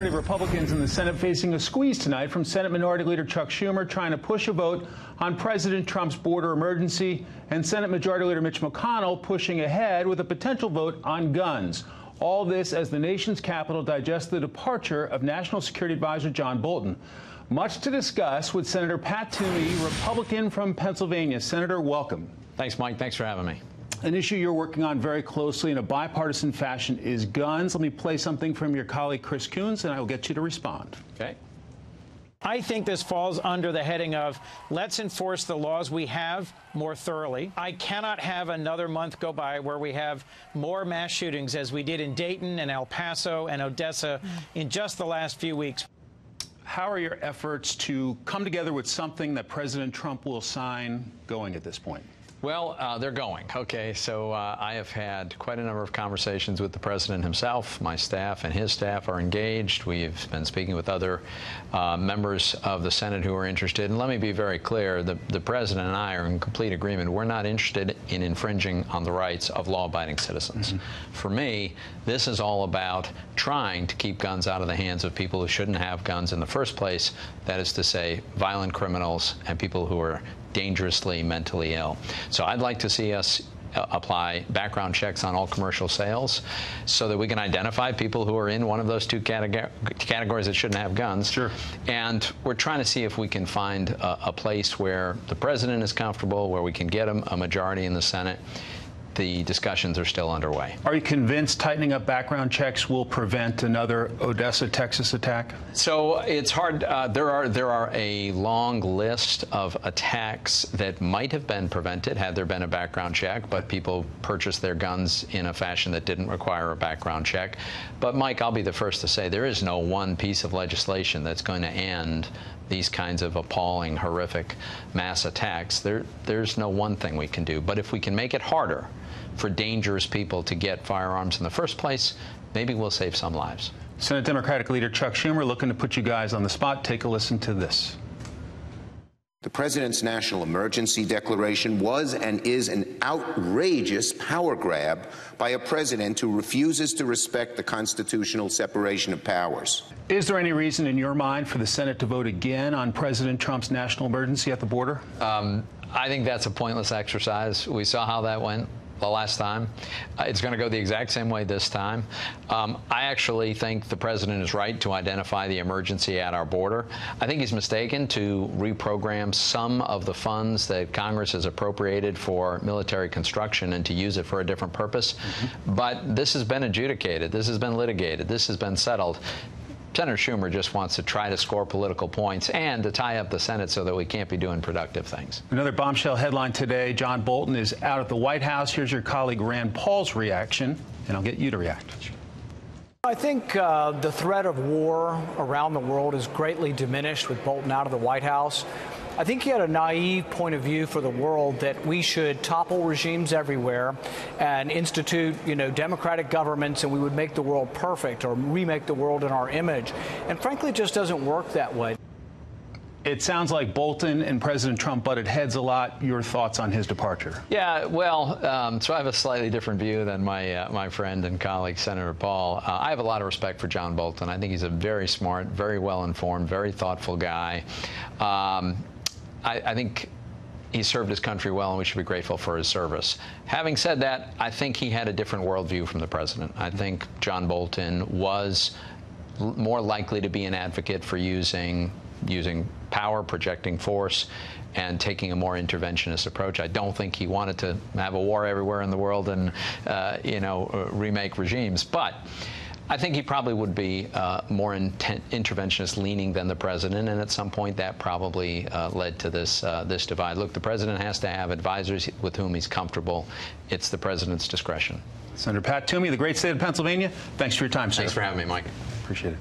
Republicans in the Senate facing a squeeze tonight from Senate Minority Leader Chuck Schumer trying to push a vote on President Trump's border emergency and Senate Majority Leader Mitch McConnell pushing ahead with a potential vote on guns. All this as the nation's capital digests the departure of National Security Advisor John Bolton. Much to discuss with Senator Pat Toomey, Republican from Pennsylvania. Senator, welcome. Thanks, Mike. Thanks for having me. An issue you're working on very closely in a bipartisan fashion is guns. Let me play something from your colleague Chris Coons, and I will get you to respond. Okay. I think this falls under the heading of let's enforce the laws we have more thoroughly. I cannot have another month go by where we have more mass shootings as we did in Dayton and El Paso and Odessa in just the last few weeks. How are your efforts to come together with something that President Trump will sign going at this point? Well, uh, they're going. Okay, so uh, I have had quite a number of conversations with the president himself. My staff and his staff are engaged. We've been speaking with other uh, members of the Senate who are interested. And let me be very clear the, the president and I are in complete agreement. We're not interested in infringing on the rights of law abiding citizens. Mm -hmm. For me, this is all about trying to keep guns out of the hands of people who shouldn't have guns in the first place. That is to say, violent criminals and people who are dangerously mentally ill. So I'd like to see us uh, apply background checks on all commercial sales so that we can identify people who are in one of those two categories that shouldn't have guns. Sure. And we're trying to see if we can find a, a place where the president is comfortable, where we can get a, a majority in the Senate the discussions are still underway. Are you convinced tightening up background checks will prevent another Odessa, Texas attack? So it's hard. Uh, there are there are a long list of attacks that might have been prevented had there been a background check, but people purchased their guns in a fashion that didn't require a background check. But Mike, I'll be the first to say there is no one piece of legislation that's going to end these kinds of appalling, horrific mass attacks. There, there's no one thing we can do. But if we can make it harder for dangerous people to get firearms in the first place, maybe we'll save some lives. Senate Democratic Leader Chuck Schumer looking to put you guys on the spot. Take a listen to this. The president's national emergency declaration was and is an outrageous power grab by a president who refuses to respect the constitutional separation of powers. Is there any reason in your mind for the Senate to vote again on President Trump's national emergency at the border? Um, I think that's a pointless exercise. We saw how that went the last time. Uh, it's going to go the exact same way this time. Um, I actually think the president is right to identify the emergency at our border. I think he's mistaken to reprogram some of the funds that Congress has appropriated for military construction and to use it for a different purpose. Mm -hmm. But this has been adjudicated. This has been litigated. This has been settled. Senator Schumer just wants to try to score political points and to tie up the Senate so that we can't be doing productive things. Another bombshell headline today John Bolton is out at the White House. Here's your colleague Rand Paul's reaction, and I'll get you to react. I think uh, the threat of war around the world is greatly diminished with Bolton out of the White House. I think he had a naive point of view for the world that we should topple regimes everywhere and institute, you know, democratic governments and we would make the world perfect or remake the world in our image. And frankly, it just doesn't work that way. It sounds like Bolton and President Trump butted heads a lot. Your thoughts on his departure? Yeah, well, um, so I have a slightly different view than my uh, my friend and colleague Senator Paul. Uh, I have a lot of respect for John Bolton. I think he's a very smart, very well informed, very thoughtful guy. Um, I, I think he served his country well, and we should be grateful for his service. Having said that, I think he had a different worldview from the president. I think John Bolton was more likely to be an advocate for using using power, projecting force, and taking a more interventionist approach. I don't think he wanted to have a war everywhere in the world and uh, you know remake regimes, but. I think he probably would be uh, more interventionist leaning than the president, and at some point that probably uh, led to this uh, this divide. Look, the president has to have advisors with whom he's comfortable. It's the president's discretion. Senator Pat Toomey, the great state of Pennsylvania. Thanks for your time, sir. Thanks for having me, Mike. Appreciate it.